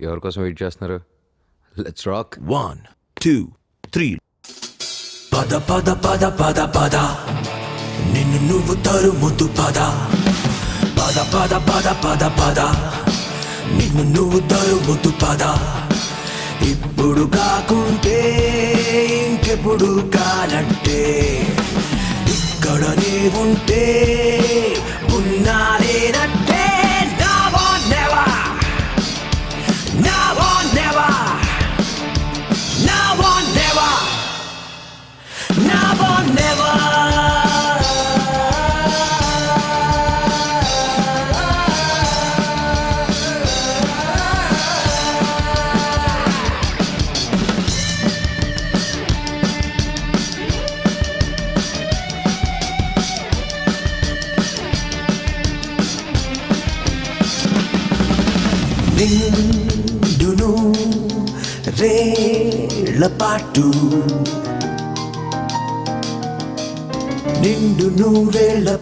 ఎవరి కోసం వెయిట్ చేస్తున్నారు? Let's rock one two three పద పద పద పద పద. నిన్ను నువ్వు తరుముతు పద. పద పద పద పద పద. నిన్ను నువ్వు తరుముతు పద. ఇప్పుడు కాకుంటే ఇంకెప్పుడు కానట్టే. ఇక్కడనే ఉంటే నిండును రేళ్ళపాటు నిండును నూరేళ్ళ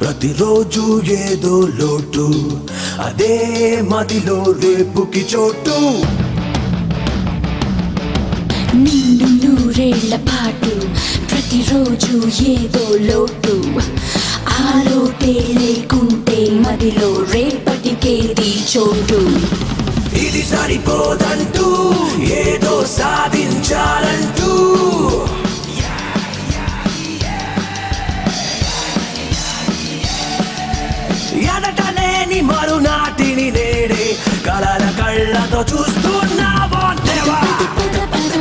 ప్రతిరోజు ఏదో లోటు. అదే మదిలో రేపుకి చోటు. నిండు నూరేళ్ళ పాటు ప్రతిరోజు ఏదో లోటు. ఆ లోటే లేకుంటే మదిలో రేపు సరిపోదంటూ ఏదో సాధించాలంటూ. ఎదట లేని మరునాటిని నేడే కలల కళ్ళతో చూస్తున్నావో నెవా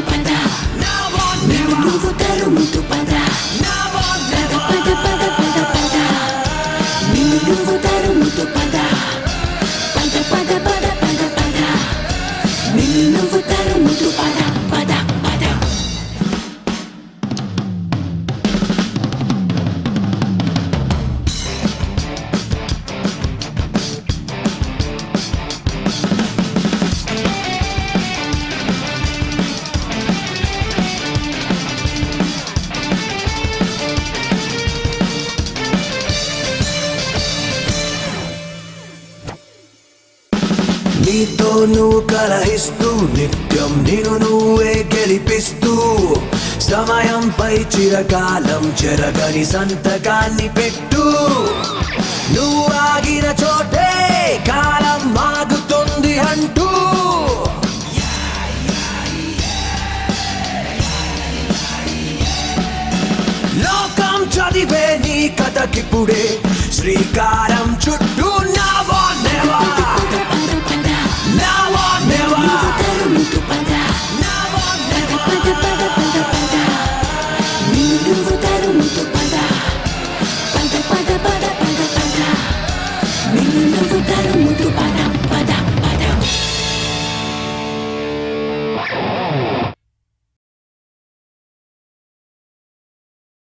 పద నావో నీతో నువ్వు కలహిస్తూ నిత్యం నేను నువ్వే గెలిపిస్తూ. సమయంపై చిరకాలం చెరగని సంతకాన్ని పెట్టు. నువ్వు ఆగిన చోటే కాలం ఆగుతుంది అంటూ. లోకం చదివే నీ కథకిప్పుడే శ్రీకారం